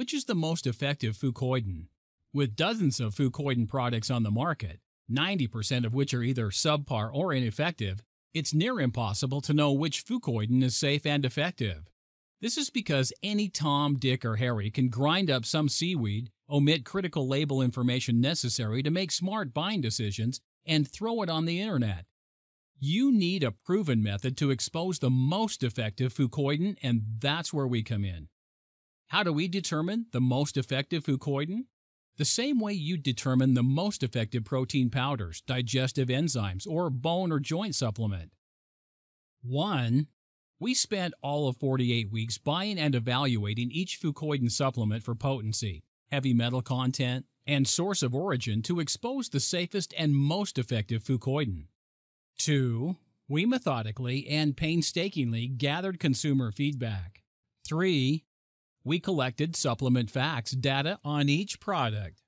Which is the most effective fucoidan? With dozens of fucoidan products on the market, 90% of which are either subpar or ineffective, it's near impossible to know which fucoidan is safe and effective. This is because any Tom, Dick, or Harry can grind up some seaweed, omit critical label information necessary to make smart buying decisions, and throw it on the internet. You need a proven method to expose the most effective fucoidan, and that's where we come in. How do we determine the most effective fucoidan? The same way you determine the most effective protein powders, digestive enzymes, or bone or joint supplement. 1. We spent all of 48 weeks buying and evaluating each fucoidan supplement for potency, heavy metal content, and source of origin to expose the safest and most effective fucoidan. 2. We methodically and painstakingly gathered consumer feedback. 3. We collected supplement facts data on each product.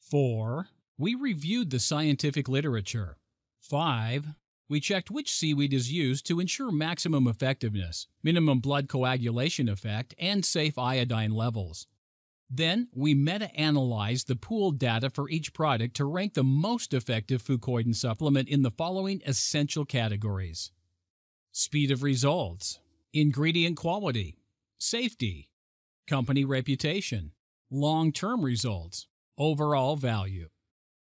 4. We reviewed the scientific literature. 5. We checked which seaweed is used to ensure maximum effectiveness, minimum blood coagulation effect, and safe iodine levels. Then we meta-analyzed the pooled data for each product to rank the most effective fucoidan supplement in the following essential categories. Speed of results, ingredient quality, safety, company reputation, long-term results, overall value.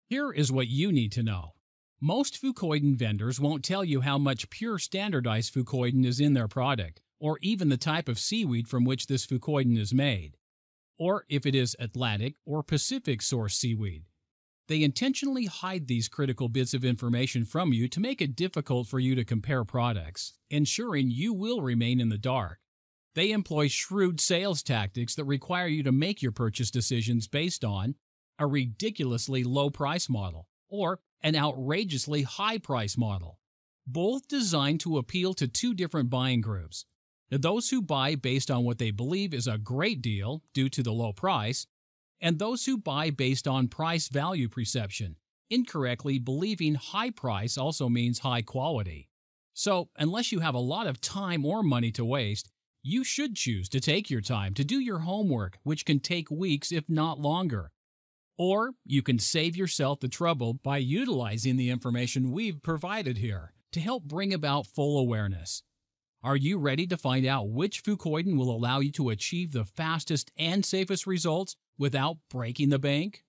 Here is what you need to know. Most fucoidan vendors won't tell you how much pure standardized fucoidan is in their product, or even the type of seaweed from which this fucoidan is made or if it is Atlantic or Pacific source seaweed. They intentionally hide these critical bits of information from you to make it difficult for you to compare products, ensuring you will remain in the dark. They employ shrewd sales tactics that require you to make your purchase decisions based on a ridiculously low price model or an outrageously high price model, both designed to appeal to two different buying groups those who buy based on what they believe is a great deal due to the low price, and those who buy based on price value perception, incorrectly believing high price also means high quality. So, unless you have a lot of time or money to waste, you should choose to take your time to do your homework, which can take weeks if not longer. Or you can save yourself the trouble by utilizing the information we've provided here to help bring about full awareness. Are you ready to find out which fucoidan will allow you to achieve the fastest and safest results without breaking the bank?